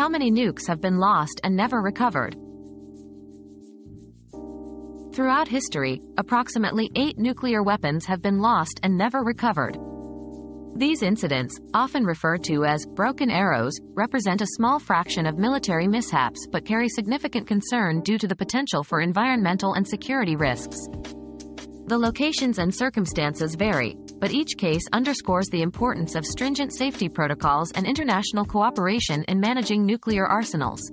How many nukes have been lost and never recovered? Throughout history, approximately eight nuclear weapons have been lost and never recovered. These incidents, often referred to as broken arrows, represent a small fraction of military mishaps but carry significant concern due to the potential for environmental and security risks. The locations and circumstances vary, but each case underscores the importance of stringent safety protocols and international cooperation in managing nuclear arsenals.